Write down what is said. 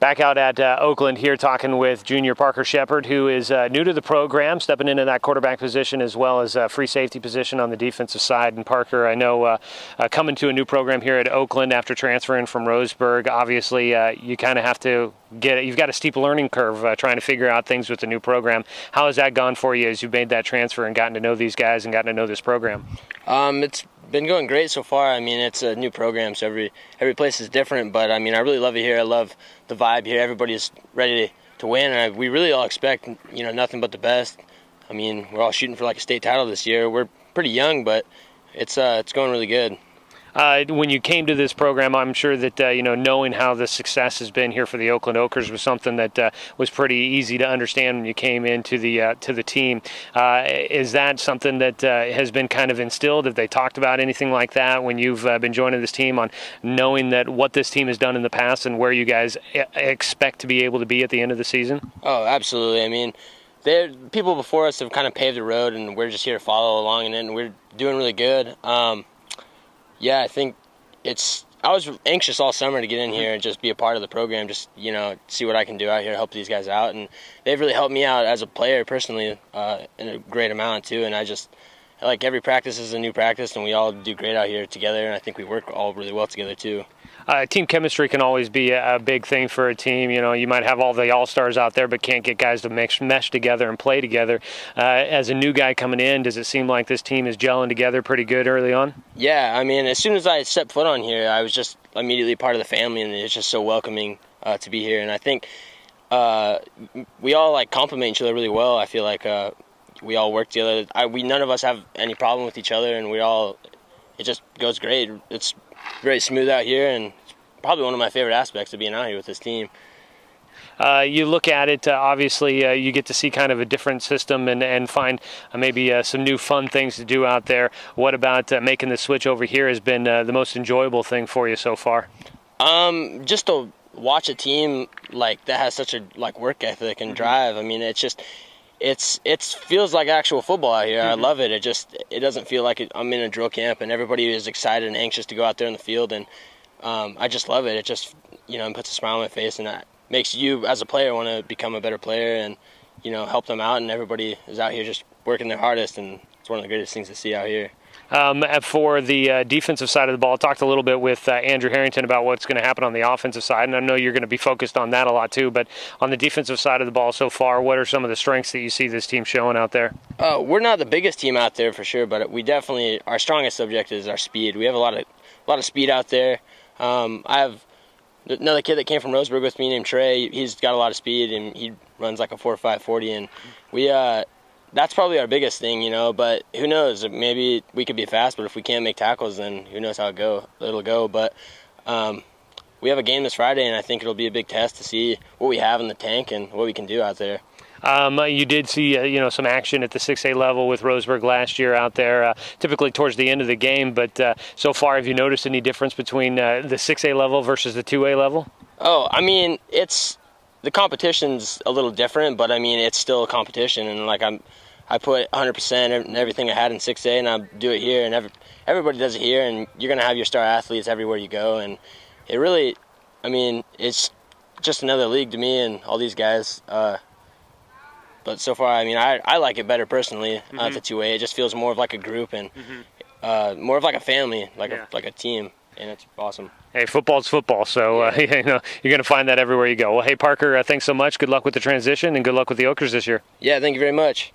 Back out at uh, Oakland here, talking with junior Parker Sheppard, who is uh, new to the program, stepping into that quarterback position as well as a free safety position on the defensive side. And Parker, I know uh, uh coming to a new program here at Oakland after transferring from Roseburg, obviously uh, you kind of have to get you've got a steep learning curve uh, trying to figure out things with the new program. How has that gone for you as you've made that transfer and gotten to know these guys and gotten to know this program? Um, it's been going great so far. I mean, it's a new program, so every every place is different. But I mean, I really love it here. I love the vibe here. Everybody's ready to win, and I, we really all expect you know nothing but the best. I mean, we're all shooting for like a state title this year. We're pretty young, but it's uh, it's going really good. Uh, when you came to this program, I'm sure that uh, you know knowing how the success has been here for the Oakland Oakers was something that uh, was pretty easy to understand when you came into the uh, to the team. Uh, is that something that uh, has been kind of instilled? Have they talked about anything like that when you've been joining this team on knowing that what this team has done in the past and where you guys expect to be able to be at the end of the season? Oh, absolutely. I mean people before us have kind of paved the road, and we're just here to follow along, and, and we're doing really good. Um, yeah, I think it's. I was anxious all summer to get in here and just be a part of the program, just you know, see what I can do out here, help these guys out, and they've really helped me out as a player personally uh, in a great amount too. And I just like every practice is a new practice, and we all do great out here together, and I think we work all really well together too uh, team chemistry can always be a, a, big thing for a team. You know, you might have all the all stars out there, but can't get guys to mix, mesh together and play together. Uh, as a new guy coming in, does it seem like this team is gelling together pretty good early on? Yeah, I mean, as soon as I stepped foot on here, I was just immediately part of the family, and it's just so welcoming uh, to be here. And I think uh, we all like complement each other really well. I feel like uh, we all work together. I, we none of us have any problem with each other, and we all it just goes great. It's very smooth out here, and probably one of my favorite aspects of being out here with this team. Uh, you look at it, uh, obviously, uh, you get to see kind of a different system and, and find uh, maybe uh, some new fun things to do out there. What about uh, making the switch over here has been the most enjoyable thing for you so far? Um, just to watch a team like that has such a like work ethic and mm-hmm. drive. I mean, it's just it's it feels like actual football out here. Mm-hmm. I love it. It just it doesn't feel like it, I'm in a drill camp and everybody is excited and anxious to go out there in the field and um, I just love it. It just you know puts a smile on my face and that makes you as a player want to become a better player and you know help them out. And everybody is out here just working their hardest, and it's one of the greatest things to see out here. Um, for the uh, defensive side of the ball, I talked a little bit with uh, Andrew Harrington about what's going to happen on the offensive side, and I know you're going to be focused on that a lot too. But on the defensive side of the ball so far, what are some of the strengths that you see this team showing out there? Uh, we're not the biggest team out there for sure, but we definitely our strongest subject is our speed. We have a lot of a lot of speed out there. Um, I have another kid that came from Roseburg with me named Trey. He's got a lot of speed and he runs like a four five forty, and we uh, that's probably our biggest thing, you know. But who knows? Maybe we could be fast, but if we can't make tackles, then who knows how it go? It'll go. But um, we have a game this Friday, and I think it'll be a big test to see what we have in the tank and what we can do out there. Um, you did see uh, you know some action at the 6A level with Roseburg last year out there, uh, typically towards the end of the game. But uh, so far, have you noticed any difference between uh, the 6A level versus the 2A level? Oh, I mean, it's the competition's a little different, but I mean, it's still a competition, and like I'm. I put 100% in everything I had in 6A, and I do it here, and every, everybody does it here, and you're gonna have your star athletes everywhere you go, and it really, I mean, it's just another league to me, and all these guys. Uh, but so far, I mean, I, I like it better personally mm-hmm. uh, the 2A. It just feels more of like a group and mm-hmm. uh, more of like a family, like yeah. a like a team, and it's awesome. Hey, football's football, so uh, you know you're going to find that everywhere you go. Well, hey Parker, uh, thanks so much. Good luck with the transition, and good luck with the Oakers this year. Yeah, thank you very much.